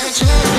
that you